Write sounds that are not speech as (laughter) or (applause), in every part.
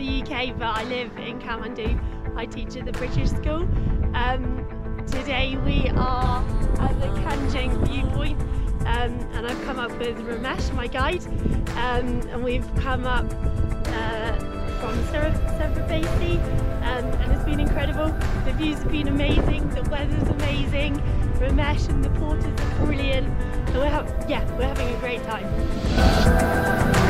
UK, but I live in Kathmandu. I teach at the British School. Um, today we are at the Kyanjin viewpoint, um, and I've come up with Ramesh, my guide, um, and we've come up uh, from Syabrubesi, um, and it's been incredible. The views have been amazing, the weather's amazing. Ramesh and the porters are brilliant. So we're yeah, we're having a great time.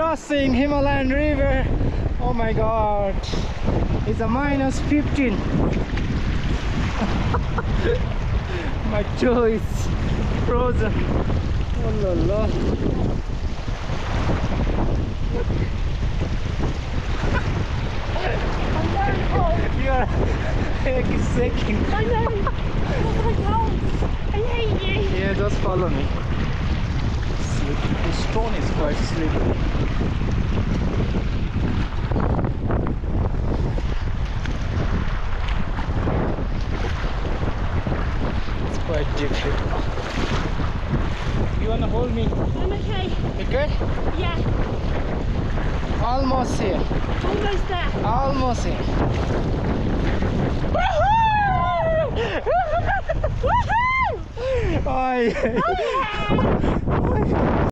Crossing Himalayan River. Oh my god. It's a minus 15. (laughs) my toe is frozen. Oh la la. I'm very cold. Your is shaking. I know. Oh my god. I hate you. Yeah, just follow me. Slippery. The stone is quite. It's quite difficult. You wanna hold me? I'm okay. You good? Yeah, Almost here. almost there. Almost here. Woohoo! Oh. (laughs) Oh yeah! (laughs)